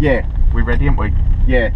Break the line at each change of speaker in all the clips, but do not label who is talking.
Yeah,
We ready, aren't we?
yeah.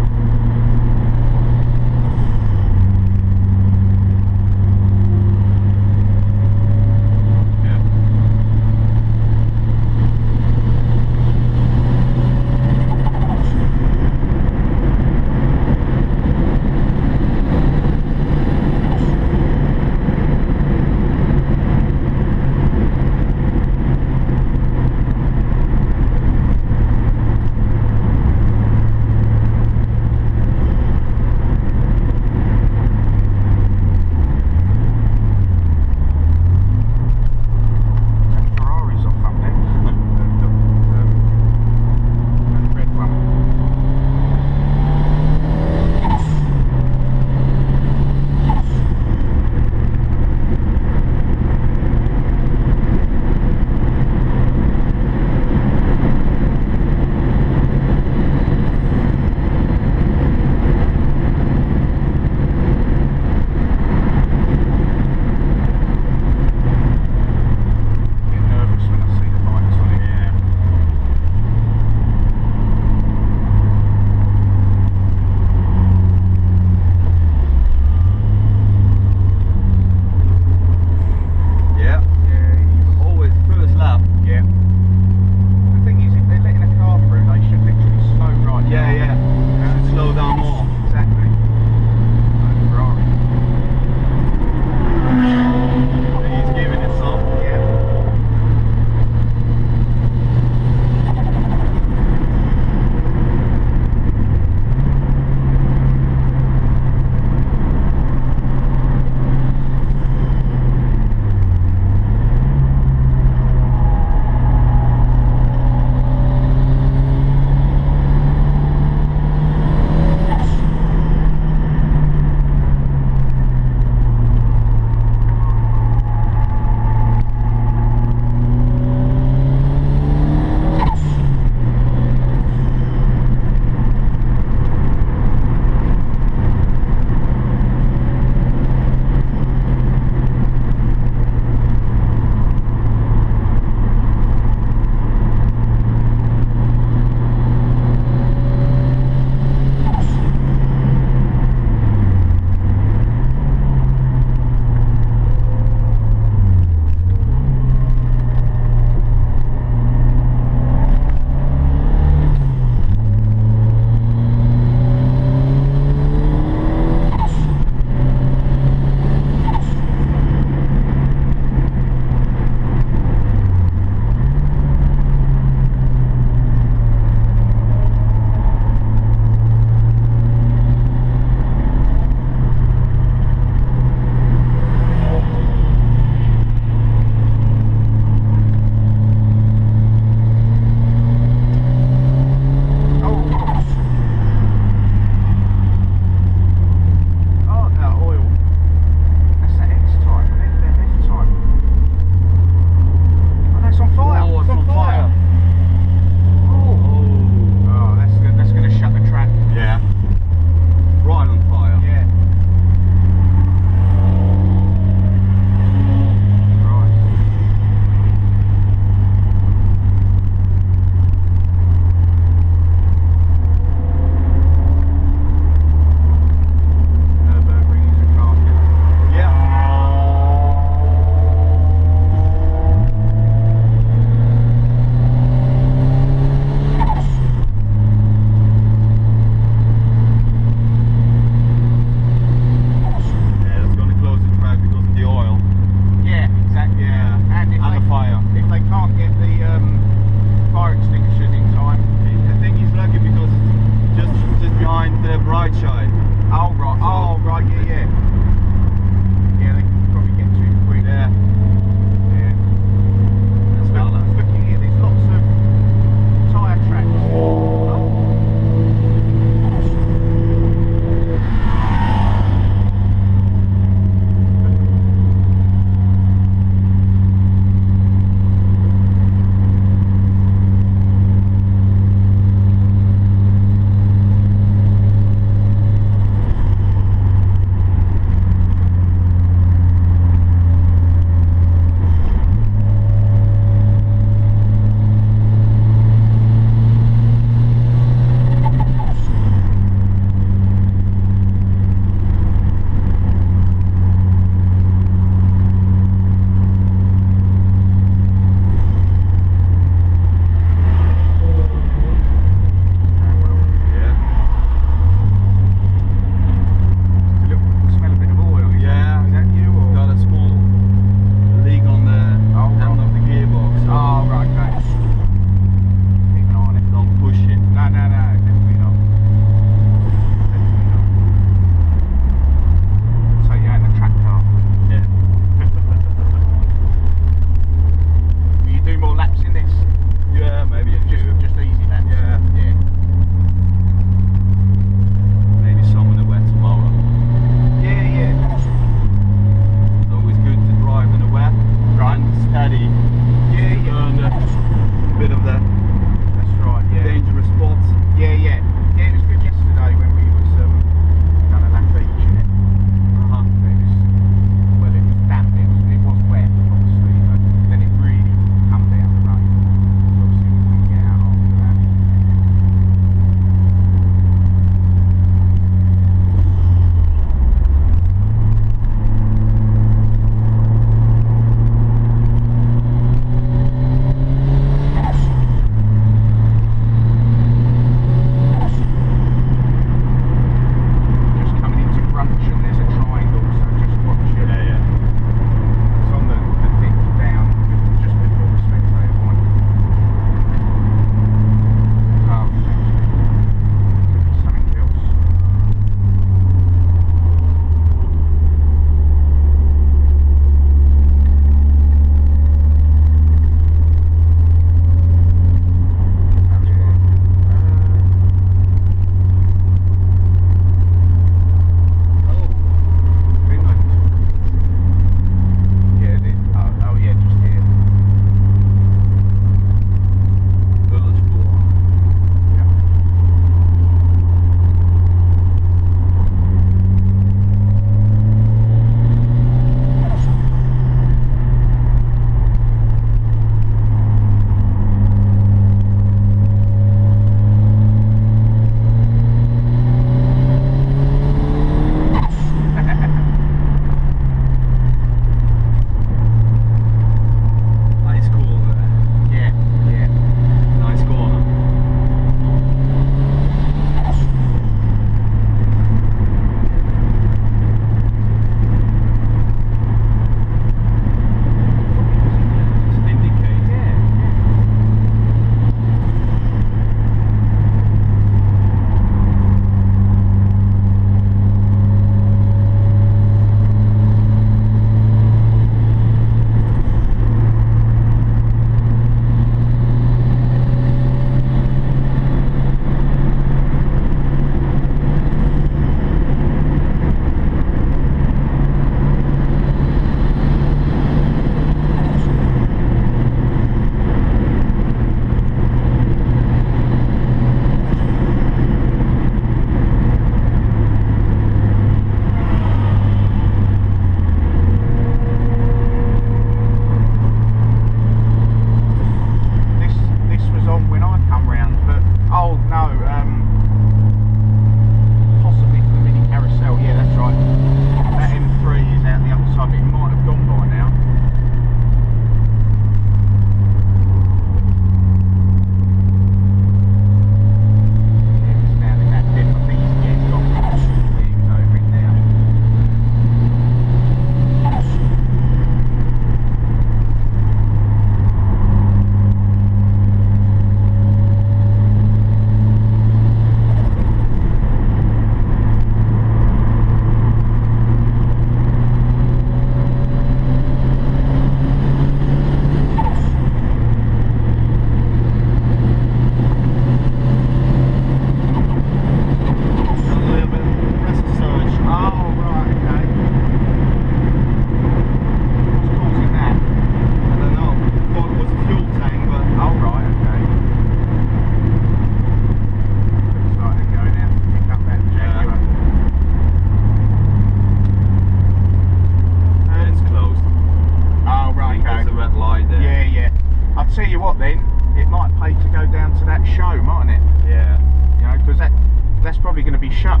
Be shut